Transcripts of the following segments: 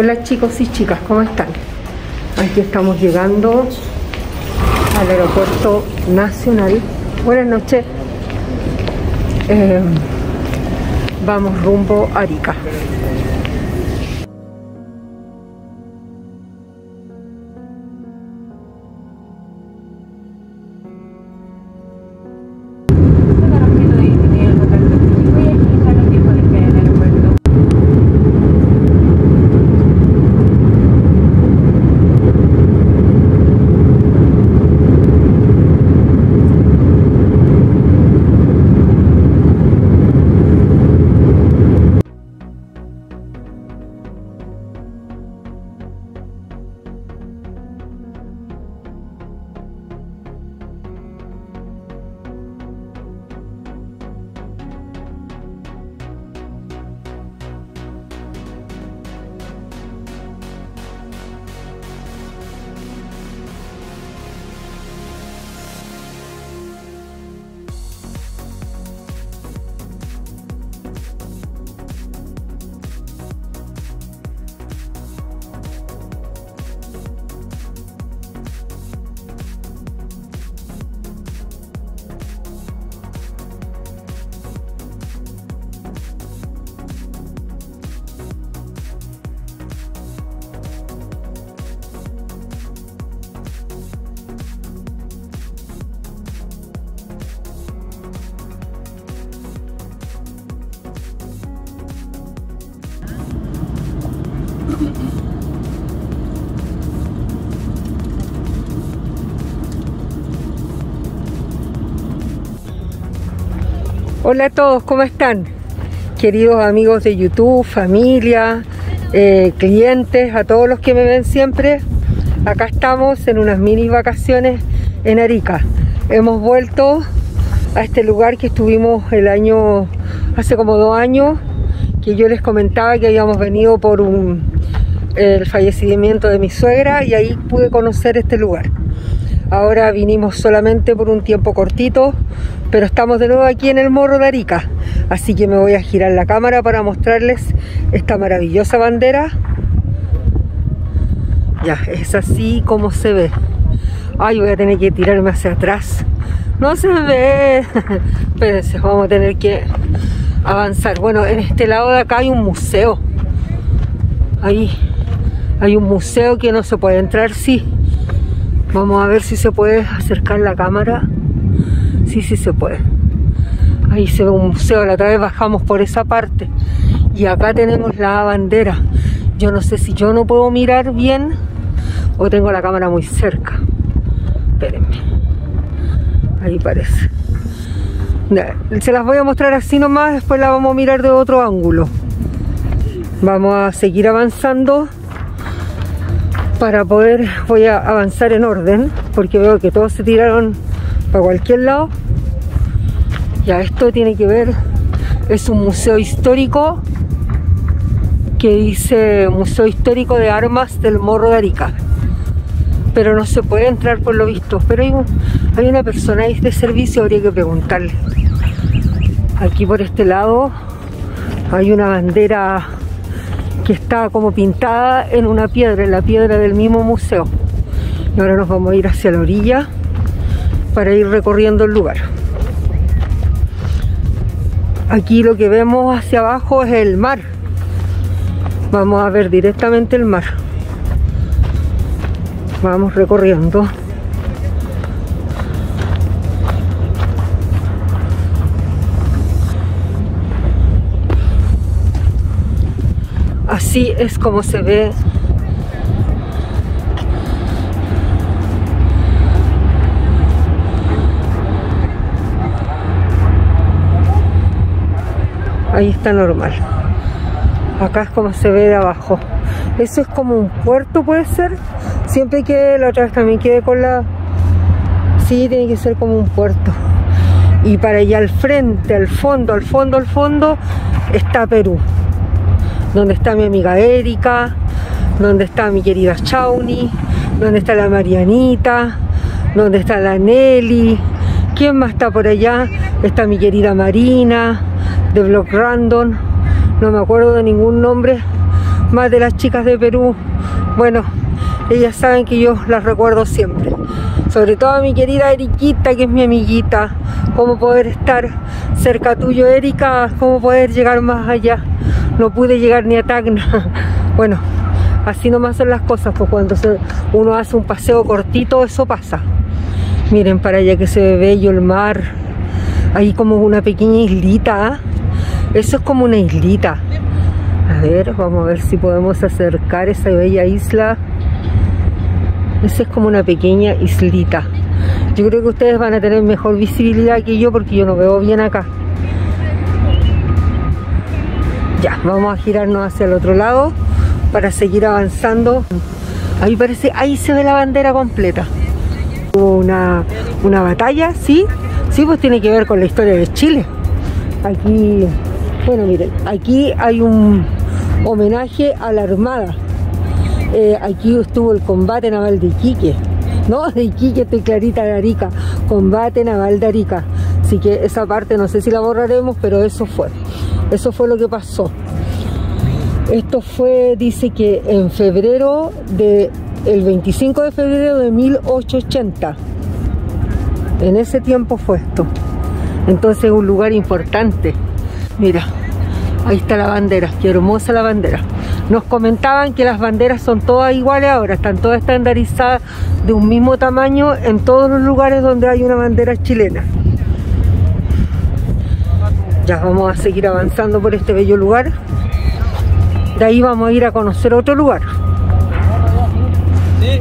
Hola chicos y chicas, ¿cómo están? Aquí estamos llegando al aeropuerto nacional. Buenas noches. Eh, vamos rumbo a Arica. Hola a todos, ¿cómo están? Queridos amigos de YouTube, familia, eh, clientes, a todos los que me ven siempre. Acá estamos en unas mini vacaciones en Arica. Hemos vuelto a este lugar que estuvimos el año, hace como dos años, que yo les comentaba que habíamos venido por un, el fallecimiento de mi suegra y ahí pude conocer este lugar. Ahora vinimos solamente por un tiempo cortito, pero estamos de nuevo aquí en el Morro de Arica. Así que me voy a girar la cámara para mostrarles esta maravillosa bandera. Ya, es así como se ve. Ay, voy a tener que tirarme hacia atrás. No se ve. Espérense, vamos a tener que avanzar. Bueno, en este lado de acá hay un museo. Ahí hay un museo que no se puede entrar, sí Vamos a ver si se puede acercar la cámara. Sí, sí se puede. Ahí se ve un museo, la otra vez bajamos por esa parte. Y acá tenemos la bandera. Yo no sé si yo no puedo mirar bien o tengo la cámara muy cerca. Espérenme. Ahí parece. Se las voy a mostrar así nomás, después la vamos a mirar de otro ángulo. Vamos a seguir avanzando para poder, voy a avanzar en orden, porque veo que todos se tiraron para cualquier lado. Ya, esto tiene que ver, es un museo histórico que dice Museo Histórico de Armas del Morro de Arica. Pero no se puede entrar por lo visto. Pero hay, hay una persona ahí de servicio, habría que preguntarle. Aquí por este lado hay una bandera que está como pintada en una piedra, en la piedra del mismo museo. Y ahora nos vamos a ir hacia la orilla para ir recorriendo el lugar. Aquí lo que vemos hacia abajo es el mar. Vamos a ver directamente el mar. Vamos recorriendo. Así es como se ve. Ahí está normal. Acá es como se ve de abajo. Eso es como un puerto puede ser. Siempre que la otra vez también quede con la sí tiene que ser como un puerto. Y para allá al frente al fondo al fondo al fondo está Perú donde está mi amiga Erika, donde está mi querida Chauni, donde está la Marianita, donde está la Nelly, ¿quién más está por allá? Está mi querida Marina, de Block Random, no me acuerdo de ningún nombre, más de las chicas de Perú. Bueno, ellas saben que yo las recuerdo siempre. Sobre todo a mi querida Eriquita, que es mi amiguita. Cómo poder estar cerca tuyo, Erika. Cómo poder llegar más allá. No pude llegar ni a Tacna. Bueno, así nomás son las cosas. Pues cuando uno hace un paseo cortito, eso pasa. Miren para allá que se ve bello el mar. Ahí como una pequeña islita. ¿ah? Eso es como una islita. A ver, vamos a ver si podemos acercar esa bella isla. Esa es como una pequeña islita. Yo creo que ustedes van a tener mejor visibilidad que yo porque yo no veo bien acá. Ya, vamos a girarnos hacia el otro lado para seguir avanzando. Ahí parece, ahí se ve la bandera completa. Hubo una, una batalla, ¿sí? Sí, pues tiene que ver con la historia de Chile. Aquí, bueno, miren, aquí hay un homenaje a la Armada. Eh, aquí estuvo el combate naval de Iquique. No, de Iquique estoy clarita de Arica. Combate naval de Arica. Así que esa parte no sé si la borraremos, pero eso fue. Eso fue lo que pasó. Esto fue, dice que en febrero de el 25 de febrero de 1880. En ese tiempo fue esto. Entonces un lugar importante. Mira, ahí está la bandera, qué hermosa la bandera. Nos comentaban que las banderas son todas iguales ahora, están todas estandarizadas de un mismo tamaño en todos los lugares donde hay una bandera chilena. Ya vamos a seguir avanzando por este bello lugar. De ahí vamos a ir a conocer otro lugar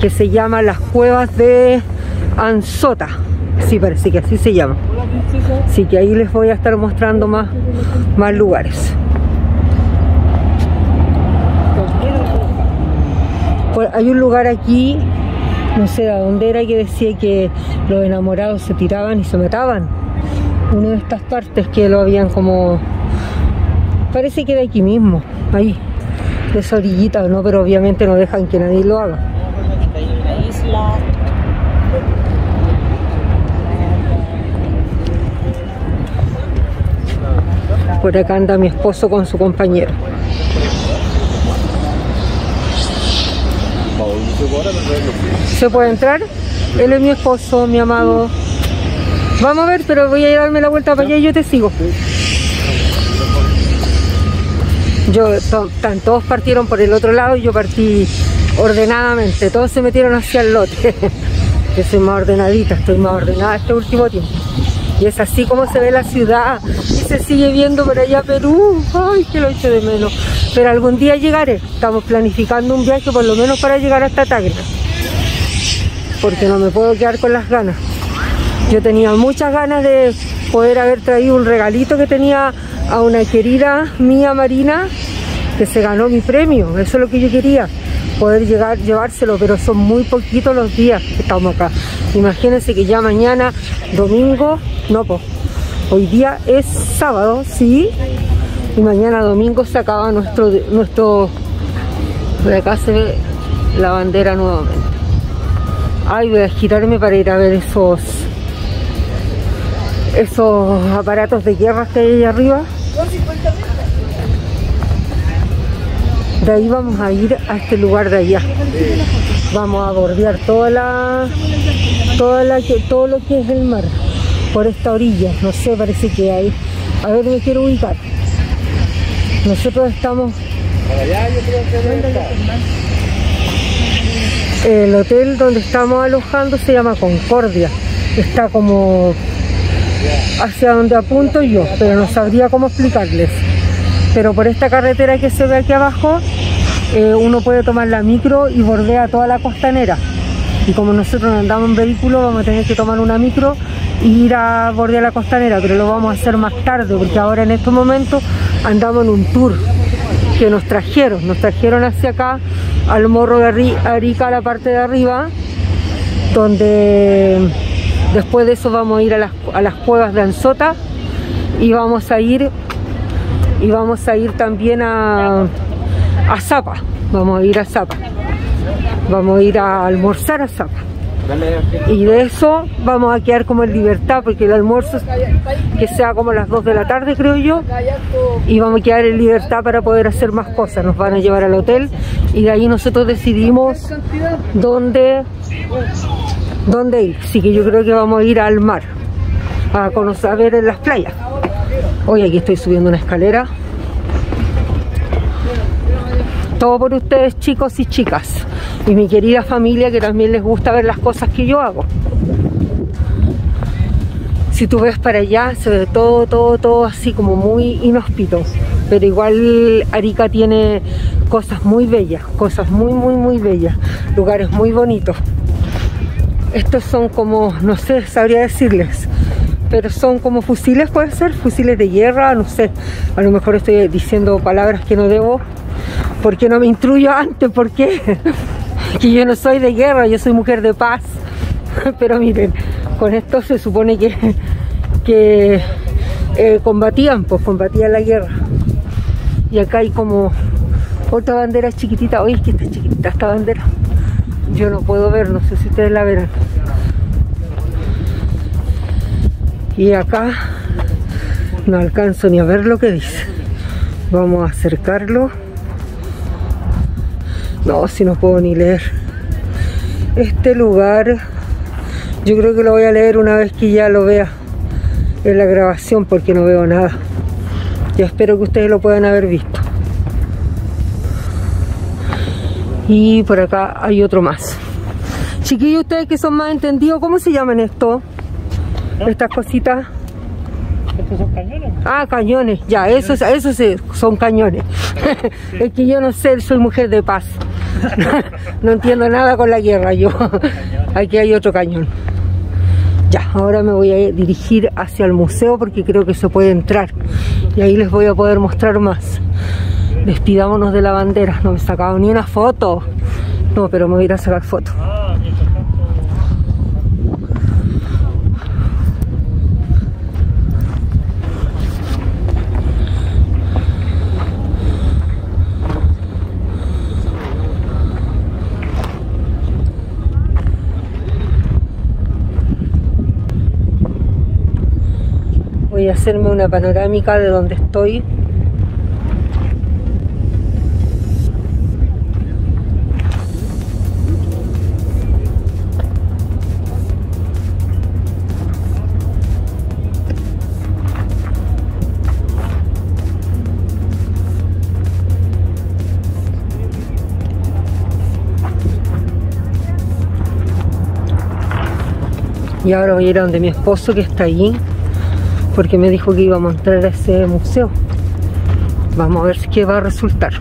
que se llama las cuevas de Anzota. Sí, parece que así se llama. Así que ahí les voy a estar mostrando más, más lugares. hay un lugar aquí, no sé a dónde era, que decía que los enamorados se tiraban y se mataban. Una de estas partes que lo habían como... Parece que de aquí mismo, ahí, de esa orillita, ¿no? Pero obviamente no dejan que nadie lo haga. Por acá anda mi esposo con su compañero. ¿Se puede entrar? Él es mi esposo, mi amado. Vamos a ver, pero voy a darme la vuelta para allá y yo te sigo. Yo, todos partieron por el otro lado y yo partí ordenadamente. Todos se metieron hacia el lote. yo soy más ordenadita, estoy más ordenada este último tiempo. Y es así como se ve la ciudad. Y se sigue viendo por allá Perú. Ay, que lo echo de menos. Pero algún día llegaré. Estamos planificando un viaje por lo menos para llegar hasta Tacna. Porque no me puedo quedar con las ganas. Yo tenía muchas ganas de poder haber traído un regalito que tenía a una querida mía Marina que se ganó mi premio. Eso es lo que yo quería poder llegar, llevárselo, pero son muy poquitos los días que estamos acá. Imagínense que ya mañana, domingo, no, pues, hoy día es sábado, sí, y mañana domingo se acaba nuestro, nuestro, de acá se ve la bandera nuevamente. Ay, voy a girarme para ir a ver esos, esos aparatos de guerra que hay ahí arriba. De ahí vamos a ir a este lugar de allá. Vamos a bordear toda la, toda la todo lo que es el mar por esta orilla. No sé, parece que hay. A ver, me quiero ubicar. Nosotros estamos. El hotel donde estamos alojando se llama Concordia. Está como hacia donde apunto yo, pero no sabría cómo explicarles. Pero por esta carretera que se ve aquí abajo eh, uno puede tomar la micro y bordea toda la costanera. Y como nosotros andamos en vehículo vamos a tener que tomar una micro e ir a bordear la costanera pero lo vamos a hacer más tarde porque ahora en estos momentos andamos en un tour que nos trajeron, nos trajeron hacia acá al morro de Arica, a la parte de arriba donde después de eso vamos a ir a las, a las cuevas de Anzota y vamos a ir y vamos a ir también a, a Zapa, vamos a ir a Zapa, vamos a ir a almorzar a Zapa. Y de eso vamos a quedar como en libertad, porque el almuerzo que sea como las 2 de la tarde, creo yo, y vamos a quedar en libertad para poder hacer más cosas. Nos van a llevar al hotel y de ahí nosotros decidimos dónde, dónde ir. Así que yo creo que vamos a ir al mar, a conocer, a ver en las playas. Hoy aquí estoy subiendo una escalera. Todo por ustedes chicos y chicas. Y mi querida familia que también les gusta ver las cosas que yo hago. Si tú ves para allá se ve todo, todo, todo así como muy inhóspito. Pero igual Arica tiene cosas muy bellas, cosas muy, muy, muy bellas. Lugares muy bonitos. Estos son como, no sé, sabría decirles pero son como fusiles, puede ser, fusiles de guerra, no sé, a lo mejor estoy diciendo palabras que no debo, porque no me instruyo antes, porque que yo no soy de guerra, yo soy mujer de paz, pero miren, con esto se supone que, que eh, combatían, pues combatían la guerra, y acá hay como otra bandera chiquitita, oye, es que está chiquitita esta bandera, yo no puedo ver, no sé si ustedes la verán, y acá no alcanzo ni a ver lo que dice. Vamos a acercarlo. No, si no puedo ni leer. Este lugar yo creo que lo voy a leer una vez que ya lo vea en la grabación porque no veo nada. Ya espero que ustedes lo puedan haber visto y por acá hay otro más chiquillos ustedes que son más entendidos ¿cómo se llaman esto? estas cositas. Estos son cañones. Ah, cañones, ya, esos, esos son cañones. es que yo no sé, soy mujer de paz. no entiendo nada con la guerra yo. Aquí hay otro cañón. Ya, ahora me voy a dirigir hacia el museo porque creo que se puede entrar. Y ahí les voy a poder mostrar más. Despidámonos de la bandera. No me he sacado ni una foto. No, pero me voy a ir a sacar fotos. voy a hacerme una panorámica de donde estoy y ahora voy a ir a donde mi esposo que está allí porque me dijo que iba a mostrar ese museo. Vamos a ver qué va a resultar.